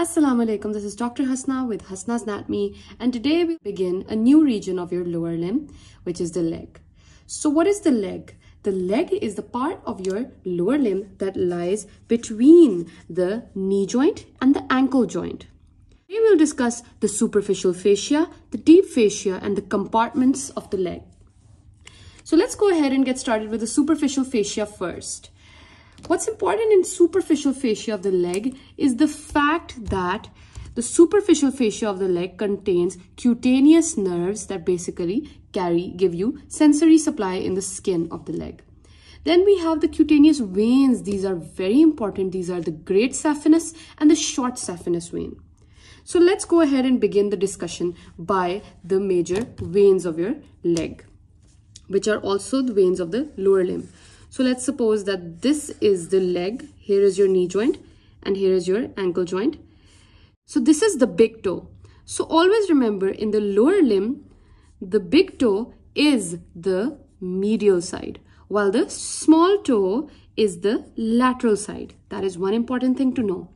Assalamu alaikum, this is Dr. Hasana with Hasana's Anatomy and today we begin a new region of your lower limb which is the leg. So what is the leg? The leg is the part of your lower limb that lies between the knee joint and the ankle joint. We will discuss the superficial fascia, the deep fascia and the compartments of the leg. So let's go ahead and get started with the superficial fascia first. What's important in superficial fascia of the leg is the fact that the superficial fascia of the leg contains cutaneous nerves that basically carry, give you sensory supply in the skin of the leg. Then we have the cutaneous veins. These are very important. These are the great saphenous and the short saphenous vein. So let's go ahead and begin the discussion by the major veins of your leg, which are also the veins of the lower limb. So let's suppose that this is the leg. Here is your knee joint and here is your ankle joint. So this is the big toe. So always remember in the lower limb, the big toe is the medial side while the small toe is the lateral side. That is one important thing to know.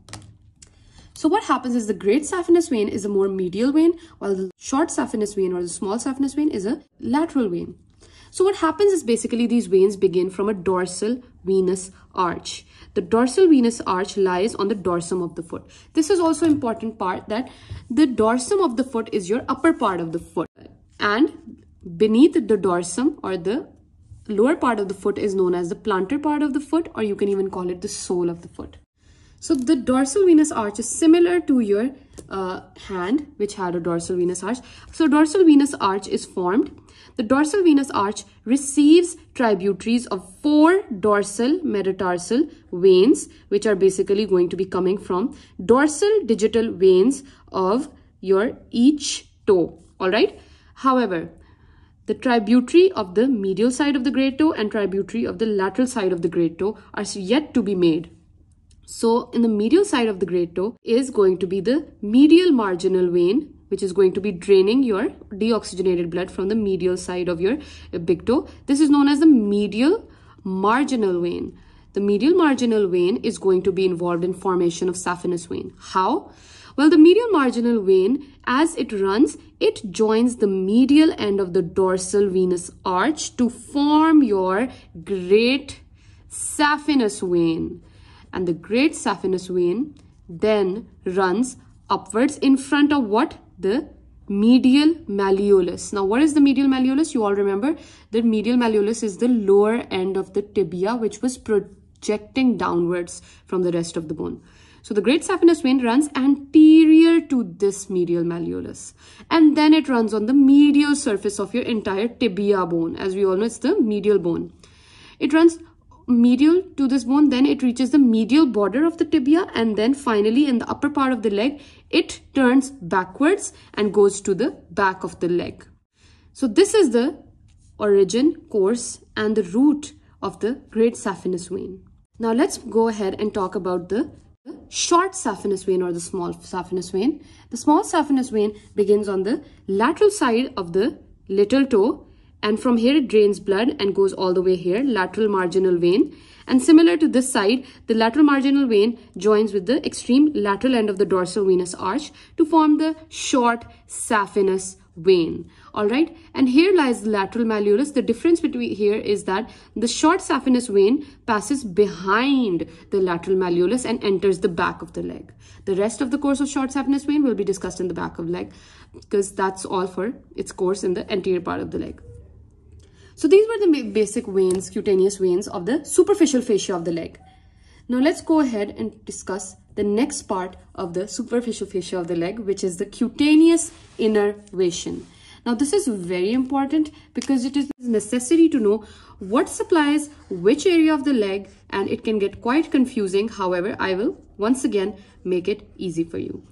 So what happens is the great saphenous vein is a more medial vein while the short saphenous vein or the small saphenous vein is a lateral vein. So what happens is basically these veins begin from a dorsal venous arch. The dorsal venous arch lies on the dorsum of the foot. This is also important part that the dorsum of the foot is your upper part of the foot. And beneath the dorsum or the lower part of the foot is known as the plantar part of the foot or you can even call it the sole of the foot. So the dorsal venous arch is similar to your uh, hand which had a dorsal venous arch. So dorsal venous arch is formed the dorsal venous arch receives tributaries of four dorsal metatarsal veins, which are basically going to be coming from dorsal digital veins of your each toe. All right. However, the tributary of the medial side of the great toe and tributary of the lateral side of the great toe are yet to be made. So in the medial side of the great toe is going to be the medial marginal vein which is going to be draining your deoxygenated blood from the medial side of your uh, big toe. This is known as the medial marginal vein. The medial marginal vein is going to be involved in formation of saphenous vein. How? Well, the medial marginal vein, as it runs, it joins the medial end of the dorsal venous arch to form your great saphenous vein. And the great saphenous vein then runs upwards in front of what? the medial malleolus. Now, what is the medial malleolus? You all remember the medial malleolus is the lower end of the tibia, which was projecting downwards from the rest of the bone. So the great saphenous vein runs anterior to this medial malleolus. And then it runs on the medial surface of your entire tibia bone. As we all know, it's the medial bone. It runs medial to this bone then it reaches the medial border of the tibia and then finally in the upper part of the leg it turns backwards and goes to the back of the leg. So this is the origin course and the route of the great saphenous vein. Now let's go ahead and talk about the short saphenous vein or the small saphenous vein. The small saphenous vein begins on the lateral side of the little toe and from here it drains blood and goes all the way here lateral marginal vein. And similar to this side the lateral marginal vein joins with the extreme lateral end of the dorsal venous arch to form the short saphenous vein. All right? And here lies the lateral malleolus. The difference between here is that the short saphenous vein passes behind the lateral malleolus and enters the back of the leg. The rest of the course of short saphenous vein will be discussed in the back of leg because that's all for its course in the anterior part of the leg so these were the basic veins, cutaneous veins of the superficial fascia of the leg. Now let's go ahead and discuss the next part of the superficial fascia of the leg, which is the cutaneous innervation. Now this is very important because it is necessary to know what supplies which area of the leg and it can get quite confusing. However, I will once again make it easy for you.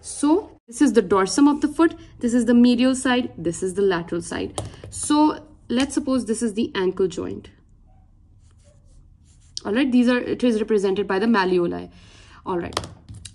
So this is the dorsum of the foot. This is the medial side. This is the lateral side. So let's suppose this is the ankle joint. All right these are it is represented by the malleoli. All right.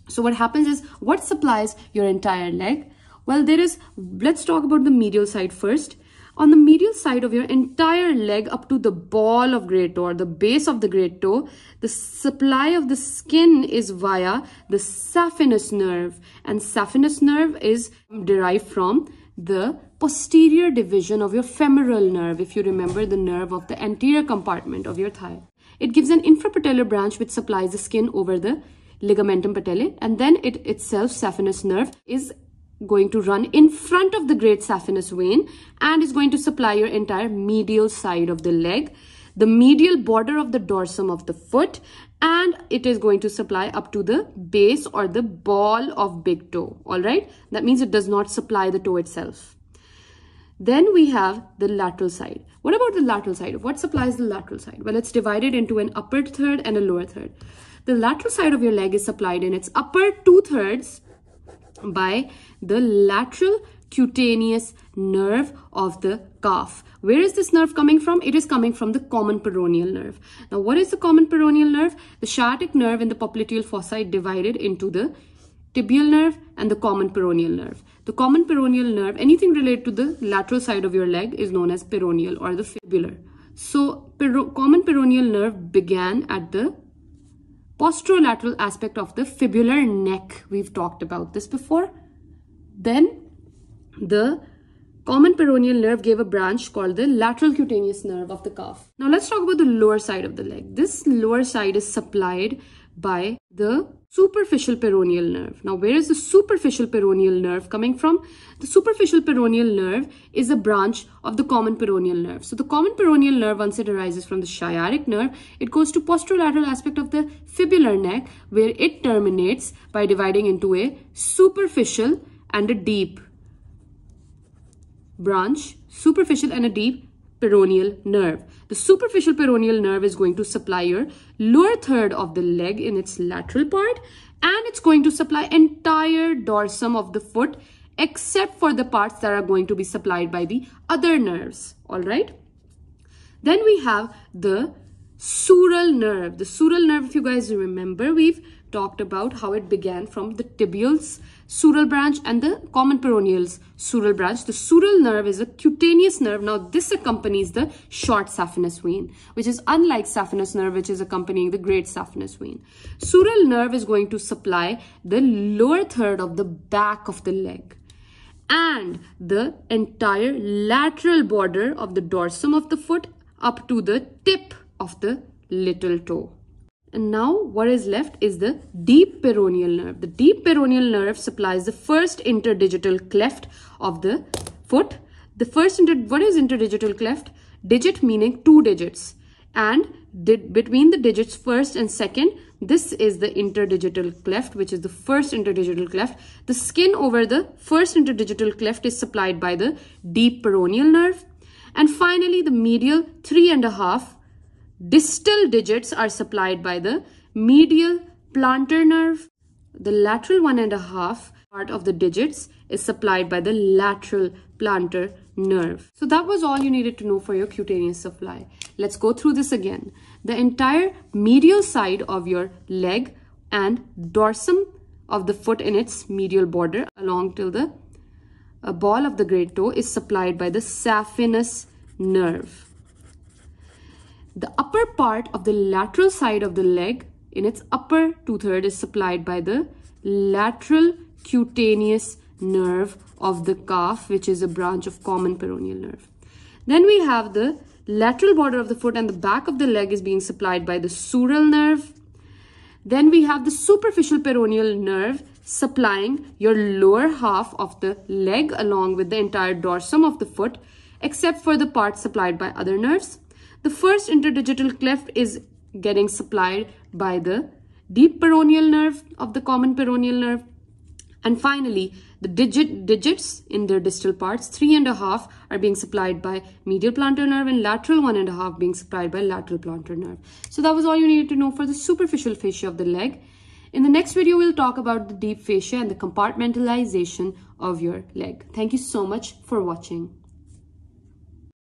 So what happens is what supplies your entire leg? Well there is let's talk about the medial side first. On the medial side of your entire leg up to the ball of great toe or the base of the great toe, the supply of the skin is via the saphenous nerve. And saphenous nerve is derived from the posterior division of your femoral nerve if you remember the nerve of the anterior compartment of your thigh. It gives an infrapatellar branch which supplies the skin over the ligamentum patellae and then it itself saphenous nerve is going to run in front of the great saphenous vein and is going to supply your entire medial side of the leg the medial border of the dorsum of the foot and it is going to supply up to the base or the ball of big toe. All right? That means it does not supply the toe itself then we have the lateral side what about the lateral side what supplies the lateral side well it's divided into an upper third and a lower third the lateral side of your leg is supplied in its upper two thirds by the lateral cutaneous nerve of the calf. Where is this nerve coming from? It is coming from the common peroneal nerve. Now, what is the common peroneal nerve? The sciatic nerve in the popliteal fossa divided into the tibial nerve and the common peroneal nerve. The common peroneal nerve, anything related to the lateral side of your leg is known as peroneal or the fibular. So, common peroneal nerve began at the posterolateral aspect of the fibular neck. We've talked about this before. Then the common peroneal nerve gave a branch called the lateral cutaneous nerve of the calf. Now let's talk about the lower side of the leg. This lower side is supplied by the superficial peroneal nerve. Now, where is the superficial peroneal nerve coming from? The superficial peroneal nerve is a branch of the common peroneal nerve. So, the common peroneal nerve, once it arises from the sciatic nerve, it goes to posterolateral aspect of the fibular neck, where it terminates by dividing into a superficial and a deep branch, superficial and a deep peroneal nerve. The superficial peroneal nerve is going to supply your lower third of the leg in its lateral part and it's going to supply entire dorsum of the foot except for the parts that are going to be supplied by the other nerves. All right. Then we have the sural nerve. The sural nerve, if you guys remember, we've talked about how it began from the tibials sural branch and the common peroneal's sural branch. The sural nerve is a cutaneous nerve. Now, this accompanies the short saphenous vein, which is unlike saphenous nerve, which is accompanying the great saphenous vein. Sural nerve is going to supply the lower third of the back of the leg and the entire lateral border of the dorsum of the foot up to the tip of the little toe. And now what is left is the deep peroneal nerve. The deep peroneal nerve supplies the first interdigital cleft of the foot. The first, inter what is interdigital cleft? Digit meaning two digits. And between the digits first and second, this is the interdigital cleft, which is the first interdigital cleft. The skin over the first interdigital cleft is supplied by the deep peroneal nerve. And finally, the medial three and a half Distal digits are supplied by the medial plantar nerve. The lateral one and a half part of the digits is supplied by the lateral plantar nerve. So that was all you needed to know for your cutaneous supply. Let's go through this again. The entire medial side of your leg and dorsum of the foot in its medial border along till the uh, ball of the great toe is supplied by the saphenous nerve. The upper part of the lateral side of the leg in its upper two-third is supplied by the lateral cutaneous nerve of the calf, which is a branch of common peroneal nerve. Then we have the lateral border of the foot and the back of the leg is being supplied by the sural nerve. Then we have the superficial peroneal nerve supplying your lower half of the leg along with the entire dorsum of the foot, except for the part supplied by other nerves. The first interdigital cleft is getting supplied by the deep peroneal nerve of the common peroneal nerve. And finally, the digit digits in their distal parts, three and a half are being supplied by medial plantar nerve and lateral one and a half being supplied by lateral plantar nerve. So that was all you needed to know for the superficial fascia of the leg. In the next video, we'll talk about the deep fascia and the compartmentalization of your leg. Thank you so much for watching.